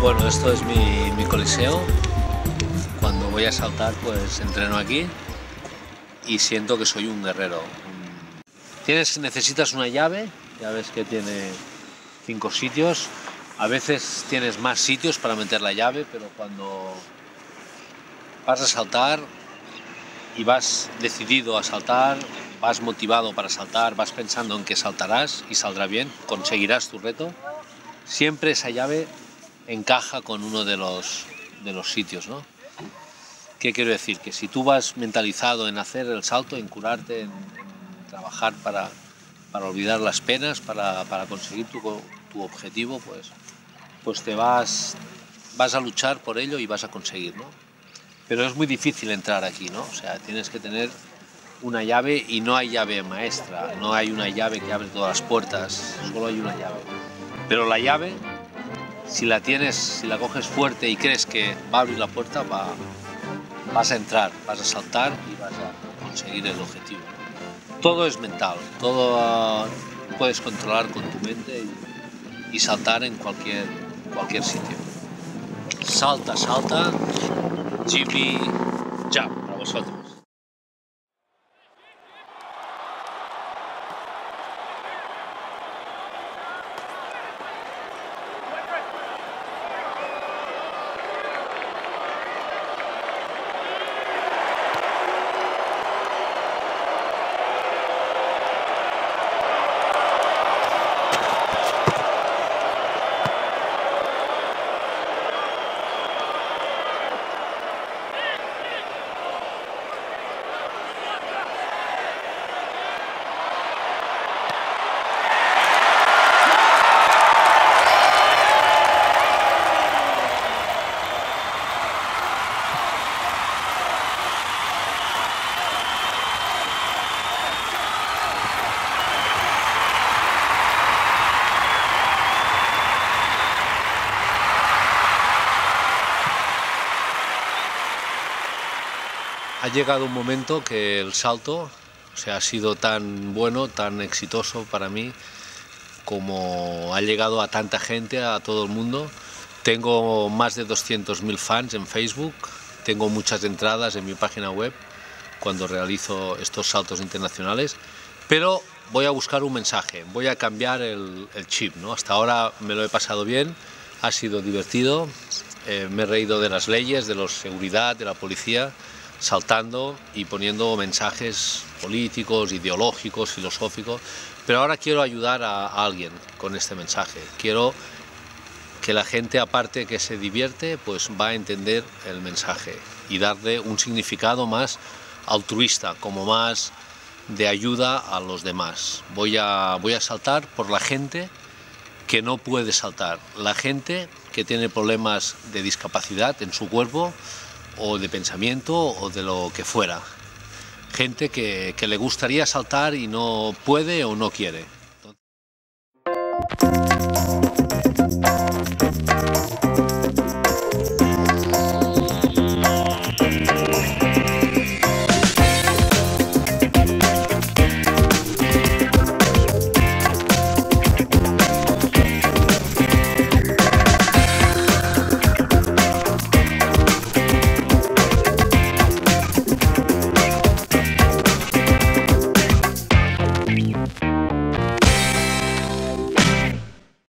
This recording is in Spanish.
Bueno, esto es mi, mi, coliseo. Cuando voy a saltar, pues entreno aquí y siento que soy un guerrero. Tienes, necesitas una llave, ya ves que tiene cinco sitios. A veces tienes más sitios para meter la llave, pero cuando vas a saltar y vas decidido a saltar, vas motivado para saltar, vas pensando en que saltarás y saldrá bien, conseguirás tu reto, siempre esa llave encaja con uno de los, de los sitios. ¿no? ¿Qué quiero decir? Que si tú vas mentalizado en hacer el salto, en curarte, en, trabajar para, para, olvidar las penas, para, para conseguir tu, tu, objetivo, pues, pues te vas, vas a luchar por ello y vas a conseguir. ¿no? Pero es muy difícil entrar aquí, ¿no? O sea, tienes que tener una llave y no hay llave maestra, no hay una llave que abre todas las puertas, solo hay una llave. Pero la llave si la tienes, si la coges fuerte y crees que va a abrir la puerta, va, vas a entrar, vas a saltar y vas a conseguir el objetivo. Todo es mental, todo uh, puedes controlar con tu mente y, saltar en cualquier, cualquier sitio. Salta, salta, Jimmy, ya, para vosotros. ha llegado un momento que el salto o sea, ha sido tan bueno, tan exitoso para mí, como ha llegado a tanta gente, a todo el mundo. Tengo más de 200.000 fans en Facebook, tengo muchas entradas en mi página web cuando realizo estos saltos internacionales, pero voy a buscar un mensaje, voy a cambiar el, el chip. ¿no? Hasta ahora me lo he pasado bien, ha sido divertido, eh, me he reído de las leyes, de la seguridad, de la policía, saltando y poniendo mensajes políticos, ideológicos, filosóficos, pero ahora quiero ayudar a, alguien con este mensaje. Quiero que la gente, aparte que se divierte, pues va a entender el mensaje y darle un significado más altruista, como más de ayuda a los demás. Voy a, voy a saltar por la gente que no puede saltar, la gente que tiene problemas de discapacidad en su cuerpo, o de pensamiento o de lo que fuera. Gente que, le gustaría saltar y no puede o no quiere.